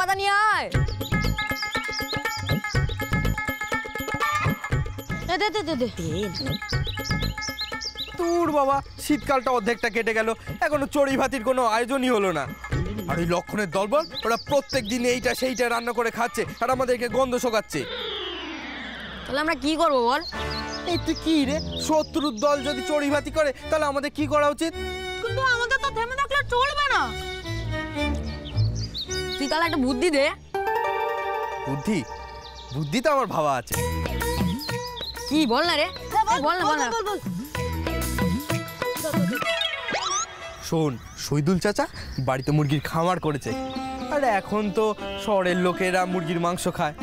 পাতা নিয়ে আয় দে দে দে দে। তোর বাবা শীতকালটা অর্ধেকটা কেটে গেল। এখনও চড়ি ভাতির কোনো আয়োজনই হলো না। আর ওই লক্ষণের দলবল ওরা প্রত্যেক দিন এইটা সেইটা রান্না করে খাচ্ছে আর আমাদেরকে গন্ধ শোকাচ্ছে। তাহলে আমরা কি করব বল? এই তুই কি রে? শত্রুর দল যদি চড়ি ভাতি করে তাহলে আমাদের কি করা উচিত? কিন্তু আমাদের তো থেমে থাকলে চলবে না। তুই তাহলে একটা বুদ্ধি দে। বুদ্ধি? বুদ্ধি তো আমার ভাবা আছে। কি বল না রে। বল না বল না। শোন শহীদুল চাচা বাড়িতে মুরগির খামার করেছে। আর এখন তো শহরের লোকেরা মুরগির মাংস খায়।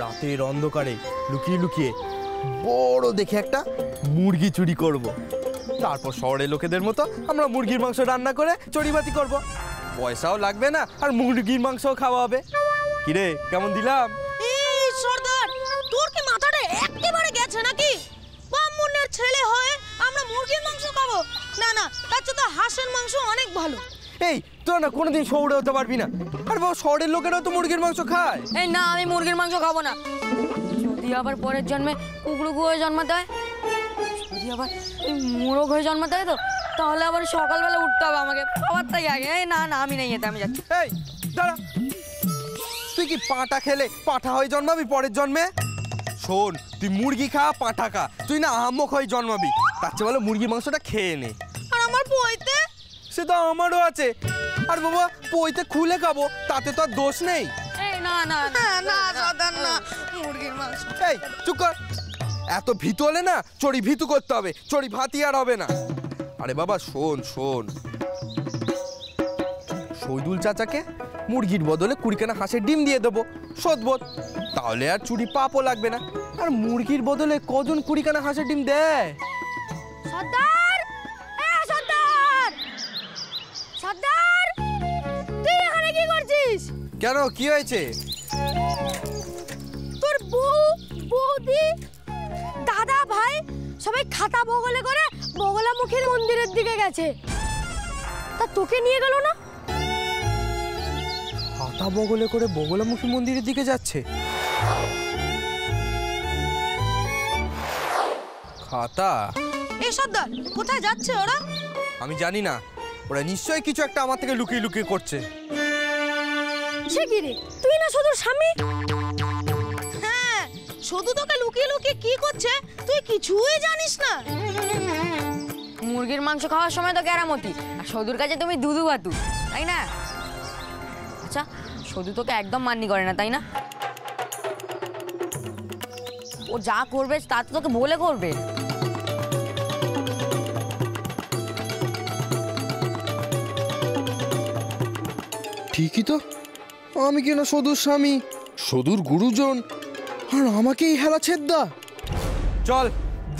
রাতের অন্ধকারে লুকিয়ে লুকিয়ে বড় দেখে একটা মুরগি চুরি করব। তারপর শহরের লোকেদের মতো আমরা মুরগির মাংস রান্না করে চড়িবাতি করব। পয়সাও লাগবে না আর মুরগির মাংসও খাওয়া হবে। কিরে কেমন দিলাম? সর্দার তোর কি মাথাটা একেবারে গেছে নাকি? ব্রাহ্মণের ছেলে হয়ে আমরা মুরগির মাংস খাব? না না তার চেয়ে তো হাঁসের মাংস অনেক ভালো। এই তোরা না কোনোদিন শহরে হতে পারবি না। আর বাবা শহরের লোকেরাও তো মুরগির মাংস খায়। এই না আমি মুরগির মাংস খাব না। যদি আবার পরের জন্মে কুকুরু হয়ে জন্মাতে হয় যদি আবার এই মোরগ হয়ে জন্মাতে হয় তো তাহলে আবার সকালবেলা উঠতে হবে আমাকে। খাবার তাই আগে। এই না না আমি নেই যেতে আমি যাচ্ছি। এই দাঁড়া। তুই কি পাঁটা খেলে পাঁঠা হয়ে জন্মাবি পরের জন্মে? শোন তুই মুরগি খা পাঁঠা খা। তুই না আহাম্মক হয়ে জন্মাবি। তার চেয়ে ভালো মুরগির মাংসটা খেয়ে নে। আর আমার বইতে? সে তো আমারও আছে। আর বাবা পইতে খুলে খাব তাতে তো আর দোষ নেই। এই না না না না না। না। মুরগির মাংস। এই চুপ কর। এত ভীতু হলে না চড়ি ভীতু করতে হবে। চড়ি ভাতি আর হবে না। আরে বাবা শোন শোন। শৈদুল চাচাকে মুরগির বদলে কুড়িখানা হাঁসের ডিম দিয়ে দেবো সদবোধ তাহলে আর চুরি পাপও লাগবে না। আর মুরগির বদলে কজন কুড়িখানা হাঁসের ডিম দেয়? সর্দার! সর্দার! সর্দার! তুই এখানে কি করছিস? কেন কি হয়েছে? তোর বউ বৌদি দাদা ভাই সবাই খাতা বগলে করে বগলামুখীর মন্দিরের দিকে গেছে। তা তোকে নিয়ে গেল না? হাতা বগলে করে বগলামুখী মন্দিরের দিকে যাচ্ছে। খাতা? এ সর্দার কোথায় যাচ্ছে ওরা? আমি জানি না। ওরা নিশ্চয়ই কিছু একটা আমার থেকে লুকিয়ে লুকিয়ে করছে। সে কি রে? তুই না শুধু স্বামী? শুধু তোকে লুকিয়ে লুকিয়ে কি করছে? তুই কিছুই জানিস না। মুরগির মাংস খাওয়ার সময় তো কেরামতি আর সদুর কাছে তুমি দুধু বাতু তাই না? আচ্ছা সদু তোকে একদম মান্নি করে না তাই না? ও যা করবে তা তো তোকে বলে করবে। ঠিকই তো। আমি কিনা সদুর স্বামী? সদুর গুরুজন? আর আমাকেই হেলা ছেদ্দা চল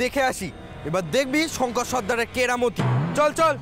দেখে আসি। এবার দেখবি শঙ্কর সর্দারের কেরামতি। চল চল।